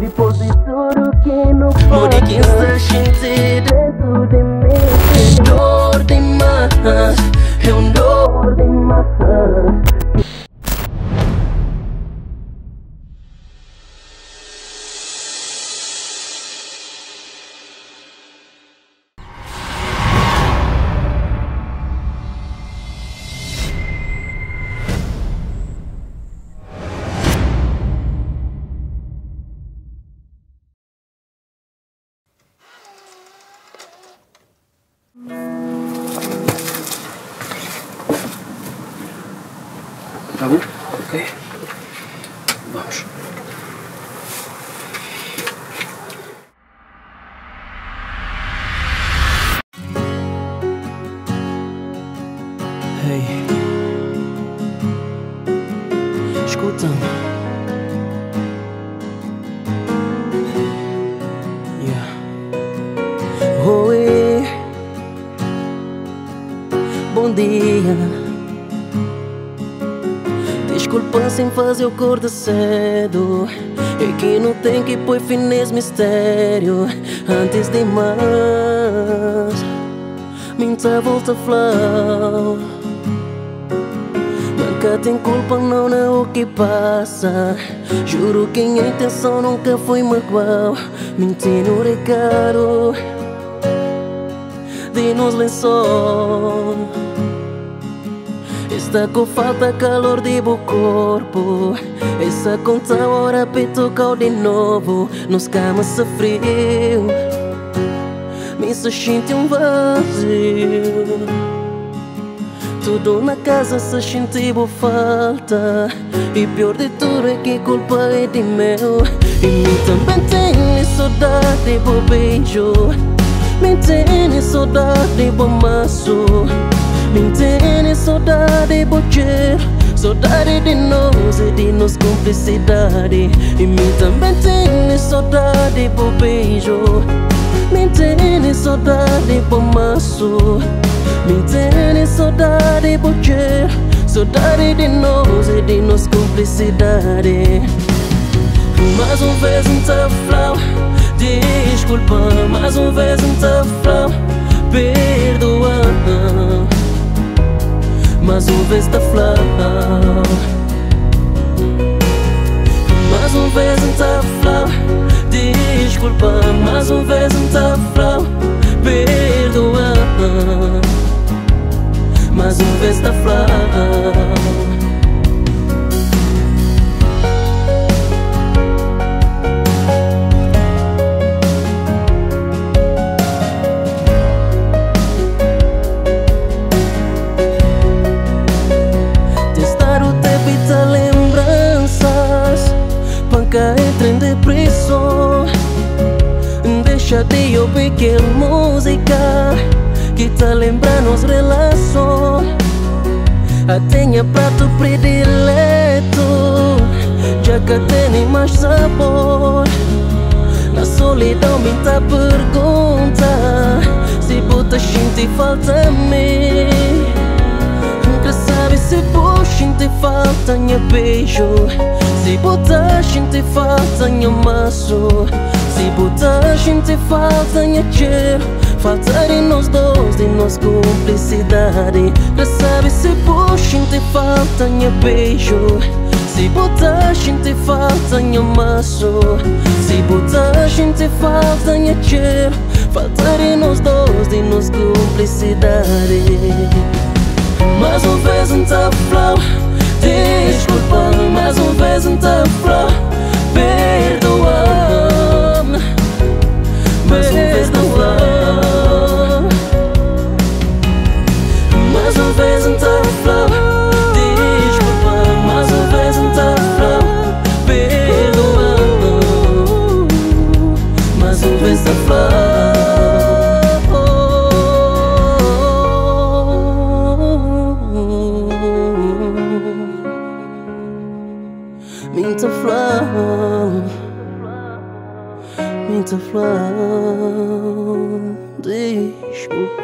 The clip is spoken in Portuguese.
Depois de tudo que não Mori quem passa está sentindo Dentro de mim Dor demais É um dor. Dor demais Tá bom? Ok. Vamos. Hey. Escuta. Desculpa sem fazer o cor de cedo. É que não tem que pôr fim nesse mistério. Antes de mais Minta volta falar Nunca tem culpa não é o que passa. Juro que a intenção nunca foi magoar. Mentir no recado De nos lençol Está com falta calor de bo corpo. Essa conta hora peito cal de novo. Nos cama se frio. Me se sente um vazio. Tudo na casa se sente bo falta. E pior de tudo é que culpa é de meu. E mim também tenho saudade bo beijo. Me tenho saudade bo maço. Me saudade cheiro Saudade de nós e de nos cumplicidade E mim também tem saudade por beijo Me entende saudade por maço Me entende saudade cheiro Saudade de nós e de nos cumplicidade Mais uma vez um flow. Desculpa, mais uma vez um flow. Perdoa vez tá flor. Mais uma vez tá flor Desculpa, mais uma vez tá flor Deixa de ouvir aquela música Que tá lembrando as relações A tenha prato predileto Já que tem mais sabor. Na solidão me tá pergunta Se bota gente falta a mim Nunca sabe se vou sentir falta minha beijo Se botar sentir falta minha maço Se botar sentir falta minha cheiro Falta de nós dois, de nós cumplicidade Nunca sabe se vou sentir falta minha beijo Se botar sentir falta minha maço Se botar sentir falta minha cheiro Falta de nós dois, de nós cumplicidade mais uma vez um tough flow. Desculpa, mais uma vez um tough flow flow, muita flor, desculpa.